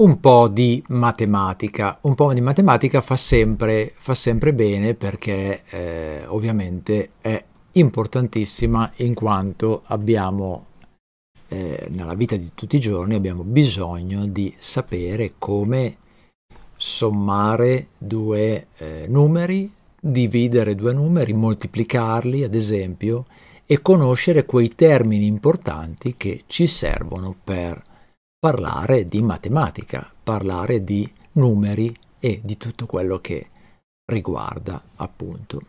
un po' di matematica. Un po' di matematica fa sempre, fa sempre bene perché eh, ovviamente è importantissima in quanto abbiamo eh, nella vita di tutti i giorni abbiamo bisogno di sapere come sommare due eh, numeri, dividere due numeri, moltiplicarli ad esempio e conoscere quei termini importanti che ci servono per parlare di matematica, parlare di numeri e di tutto quello che riguarda appunto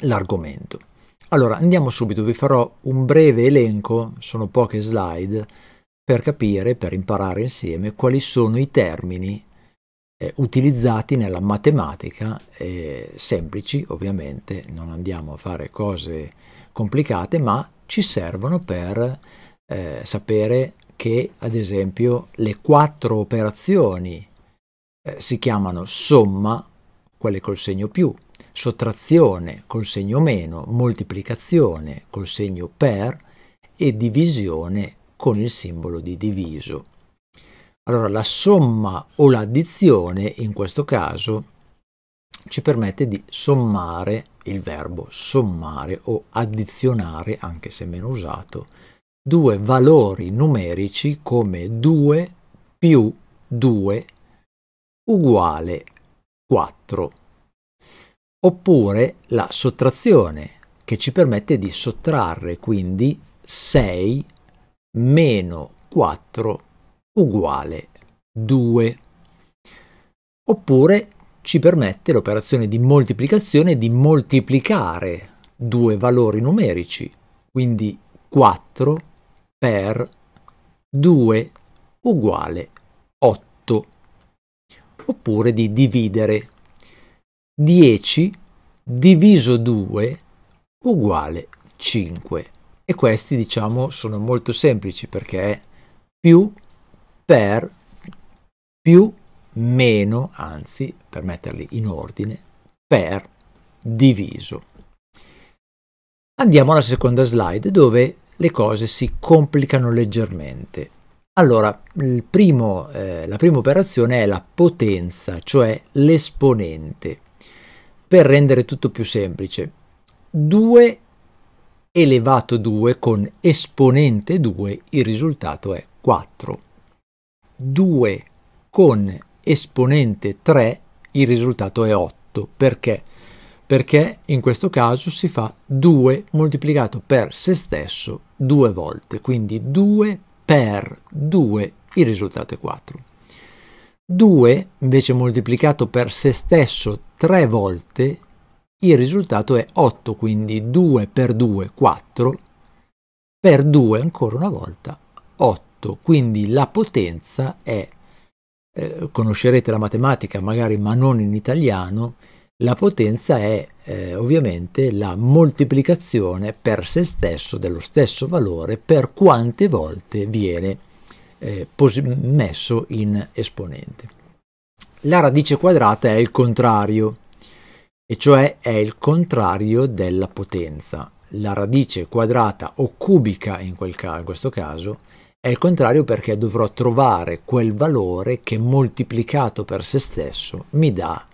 l'argomento. Allora andiamo subito, vi farò un breve elenco, sono poche slide, per capire, per imparare insieme quali sono i termini eh, utilizzati nella matematica, eh, semplici ovviamente, non andiamo a fare cose complicate, ma ci servono per eh, sapere che ad esempio le quattro operazioni eh, si chiamano somma, quelle col segno più, sottrazione col segno meno, moltiplicazione col segno per e divisione con il simbolo di diviso. Allora la somma o l'addizione in questo caso ci permette di sommare il verbo sommare o addizionare, anche se meno usato, due valori numerici come 2 più 2 uguale 4. Oppure la sottrazione che ci permette di sottrarre quindi 6 meno 4 uguale 2. Oppure ci permette l'operazione di moltiplicazione di moltiplicare due valori numerici, quindi 4 per 2 uguale 8, oppure di dividere 10 diviso 2 uguale 5. E questi diciamo sono molto semplici perché più per più meno, anzi per metterli in ordine, per diviso. Andiamo alla seconda slide dove le cose si complicano leggermente. Allora, primo, eh, la prima operazione è la potenza, cioè l'esponente. Per rendere tutto più semplice, 2 elevato 2 con esponente 2, il risultato è 4. 2 con esponente 3, il risultato è 8. Perché? Perché in questo caso si fa 2 moltiplicato per se stesso due volte, quindi 2 per 2, il risultato è 4. 2 invece moltiplicato per se stesso tre volte, il risultato è 8, quindi 2 per 2, 4, per 2 ancora una volta 8, quindi la potenza è, eh, conoscerete la matematica magari ma non in italiano, la potenza è eh, ovviamente la moltiplicazione per se stesso dello stesso valore per quante volte viene eh, messo in esponente. La radice quadrata è il contrario, e cioè è il contrario della potenza. La radice quadrata o cubica in, quel ca- in questo caso è il contrario perché dovrò trovare quel valore che moltiplicato per se stesso mi dà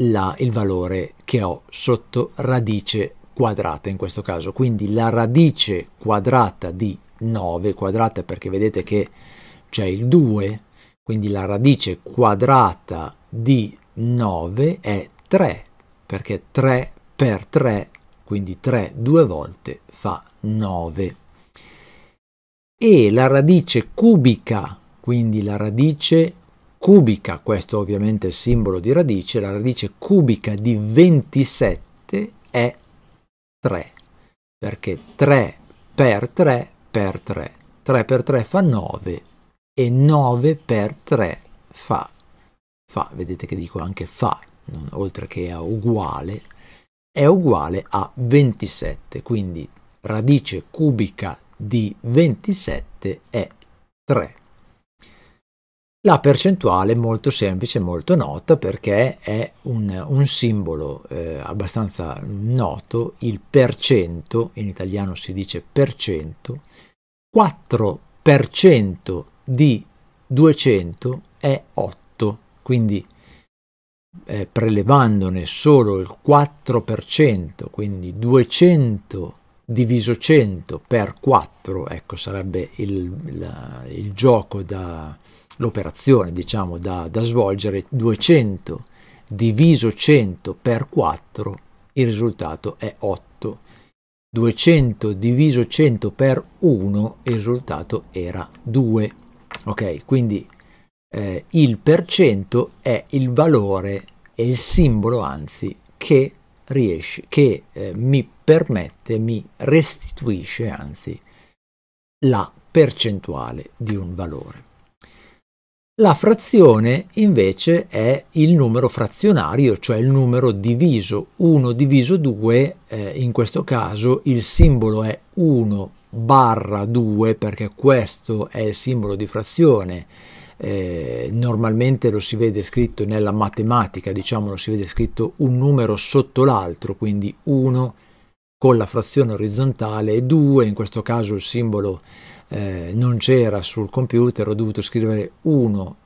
la, il valore che ho sotto radice quadrata in questo caso. Quindi la radice quadrata di 9, quadrata perché vedete che c'è il 2, quindi la radice quadrata di 9 è 3, perché 3 per 3, quindi 3 due volte fa 9. E la radice cubica, quindi la radice cubica, questo ovviamente è il simbolo di radice, la radice cubica di 27 è 3, perché 3 per 3 per 3, 3 per 3 fa 9 e 9 per 3 fa, fa, vedete che dico anche fa, non, oltre che a uguale, è uguale a 27, quindi radice cubica di 27 è 3. La percentuale è molto semplice, molto nota perché è un, un simbolo eh, abbastanza noto, il percento, in italiano si dice percento, 4% di 200 è 8, quindi eh, prelevandone solo il 4%, quindi 200 diviso 100 per 4, ecco sarebbe il, la, il gioco da l'operazione diciamo da, da svolgere 200 diviso 100 per 4 il risultato è 8 200 diviso 100 per 1 il risultato era 2 ok quindi eh, il percento è il valore è il simbolo anzi che riesce che eh, mi permette mi restituisce anzi la percentuale di un valore la frazione invece è il numero frazionario, cioè il numero diviso 1 diviso 2, eh, in questo caso il simbolo è 1 barra 2 perché questo è il simbolo di frazione. Eh, normalmente lo si vede scritto nella matematica, diciamo lo si vede scritto un numero sotto l'altro, quindi 1 con la frazione orizzontale e 2, in questo caso il simbolo eh, non c'era sul computer, ho dovuto scrivere 1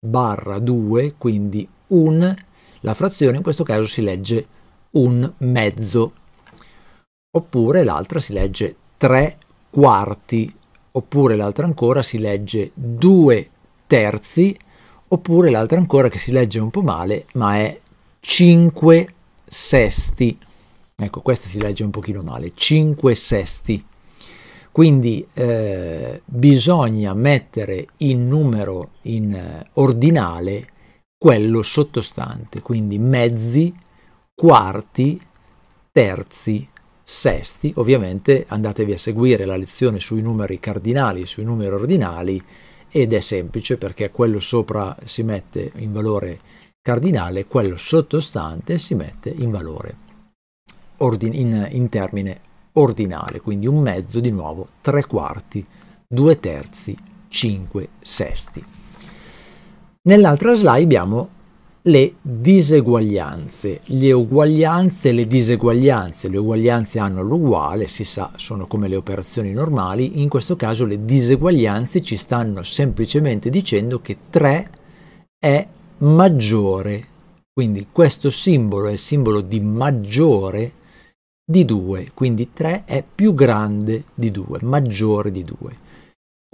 barra 2, quindi un, la frazione in questo caso si legge un mezzo, oppure l'altra si legge 3 quarti, oppure l'altra ancora si legge 2 terzi, oppure l'altra ancora che si legge un po' male, ma è 5 sesti. Ecco, questa si legge un pochino male, 5 sesti. Quindi eh, bisogna mettere in numero in eh, ordinale quello sottostante, quindi mezzi, quarti, terzi, sesti. Ovviamente andatevi a seguire la lezione sui numeri cardinali e sui numeri ordinali ed è semplice perché quello sopra si mette in valore cardinale, quello sottostante si mette in valore in, in termine ordinale, quindi un mezzo di nuovo, tre quarti, due terzi, cinque sesti. Nell'altra slide abbiamo le diseguaglianze, le uguaglianze e le diseguaglianze. Le uguaglianze hanno l'uguale, si sa, sono come le operazioni normali, in questo caso le diseguaglianze ci stanno semplicemente dicendo che 3 è maggiore, quindi questo simbolo è il simbolo di maggiore di 2, quindi 3 è più grande di 2, maggiore di 2.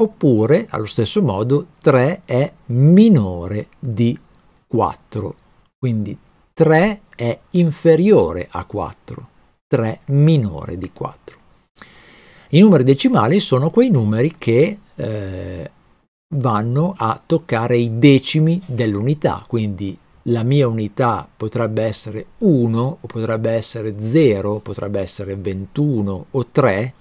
Oppure, allo stesso modo, 3 è minore di 4, quindi 3 è inferiore a 4, 3 minore di 4. I numeri decimali sono quei numeri che eh, vanno a toccare i decimi dell'unità, quindi la mia unità potrebbe essere 1 o potrebbe essere 0, potrebbe essere 21 o 3,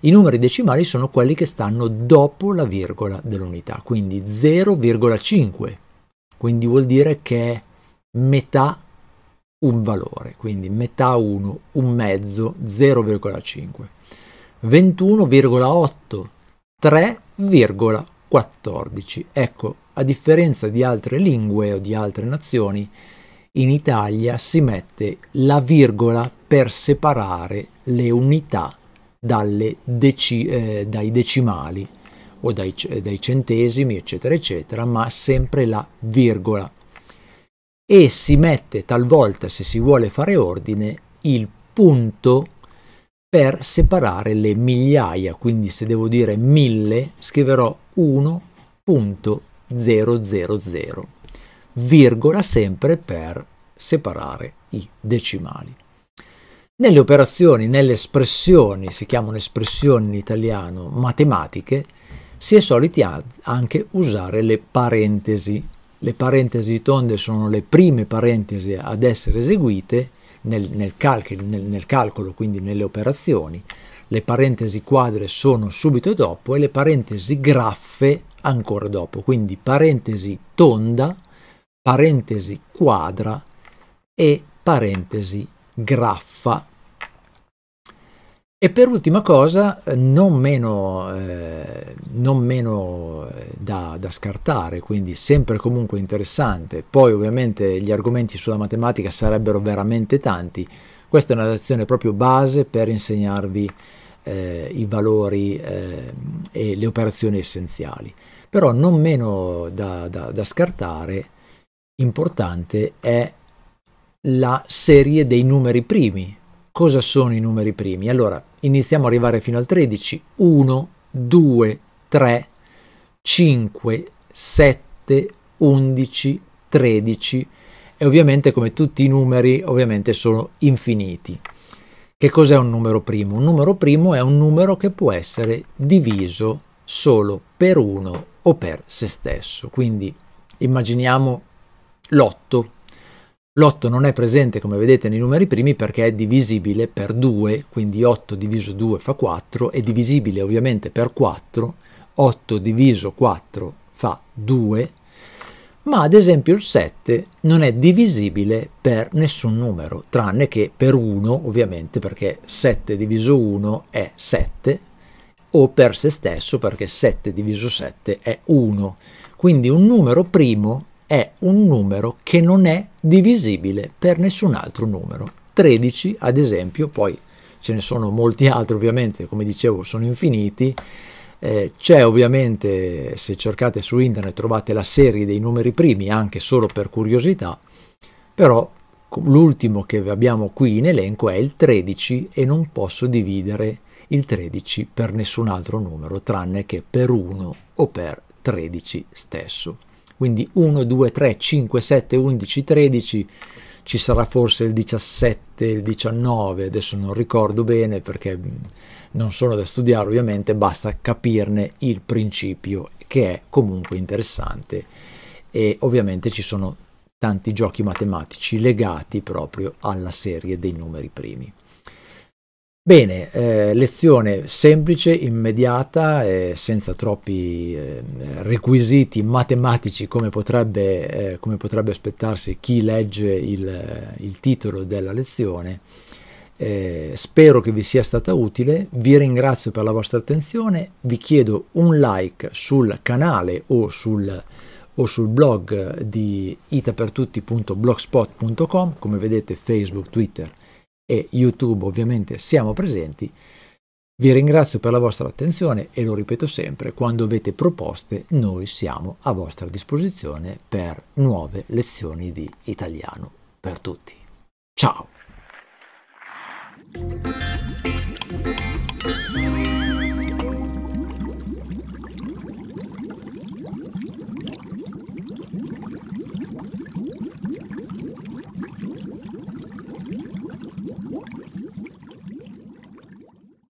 i numeri decimali sono quelli che stanno dopo la virgola dell'unità, quindi 0,5, quindi vuol dire che è metà un valore, quindi metà 1, un mezzo, 0,5. 21,8, 3,14. Ecco, a differenza di altre lingue o di altre nazioni, in Italia si mette la virgola per separare le unità deci, eh, dai decimali o dai, dai centesimi, eccetera, eccetera, ma sempre la virgola. E si mette talvolta, se si vuole fare ordine, il punto per separare le migliaia, quindi se devo dire mille scriverò 1.000 000, virgola sempre per separare i decimali. Nelle operazioni, nelle espressioni, si chiamano espressioni in italiano matematiche, si è soliti anche usare le parentesi. Le parentesi tonde sono le prime parentesi ad essere eseguite nel, nel, calcolo, nel, nel calcolo, quindi nelle operazioni. Le parentesi quadre sono subito dopo e le parentesi graffe ancora dopo, quindi parentesi tonda, parentesi quadra e parentesi graffa. E per ultima cosa, non meno, eh, non meno eh, da, da, scartare, quindi sempre comunque interessante, poi ovviamente gli argomenti sulla matematica sarebbero veramente tanti, questa è una lezione proprio base per insegnarvi eh, i valori eh, e le operazioni essenziali. Però non meno da, da, da scartare, importante, è la serie dei numeri primi. Cosa sono i numeri primi? Allora, iniziamo ad arrivare fino al 13. 1, 2, 3, 5, 7, 11, 13 e ovviamente come tutti i numeri ovviamente sono infiniti. Che cos'è un numero primo? Un numero primo è un numero che può essere diviso solo per uno o per se stesso. Quindi immaginiamo l'8. L'8 non è presente come vedete nei numeri primi perché è divisibile per 2, quindi 8 diviso 2 fa 4, è divisibile ovviamente per 4, 8 diviso 4 fa 2, ma ad esempio il 7 non è divisibile per nessun numero, tranne che per 1 ovviamente perché 7 diviso 1 è 7 o per se stesso perché 7 diviso 7 è 1. Quindi un numero primo è un numero che non è divisibile per nessun altro numero. 13 ad esempio, poi ce ne sono molti altri ovviamente, come dicevo sono infiniti, eh, c'è ovviamente, se cercate su internet trovate la serie dei numeri primi anche solo per curiosità, però l'ultimo che abbiamo qui in elenco è il 13 e non posso dividere il 13 per nessun altro numero tranne che per 1 o per 13 stesso. Quindi 1, 2, 3, 5, 7, 11, 13 ci sarà forse il 17, il 19, adesso non ricordo bene perché non sono da studiare ovviamente, basta capirne il principio che è comunque interessante e ovviamente ci sono tanti giochi matematici legati proprio alla serie dei numeri primi. Bene, eh, lezione semplice, immediata, eh, senza troppi eh, requisiti matematici come potrebbe, eh, come potrebbe, aspettarsi chi legge il, il titolo della lezione. Eh, spero che vi sia stata utile, vi ringrazio per la vostra attenzione, vi chiedo un like sul canale o sul, o sul blog di itapertutti.blogspot.com, come vedete Facebook, Twitter e YouTube ovviamente siamo presenti. Vi ringrazio per la vostra attenzione e lo ripeto sempre, quando avete proposte noi siamo a vostra disposizione per nuove lezioni di italiano per tutti. Ciao!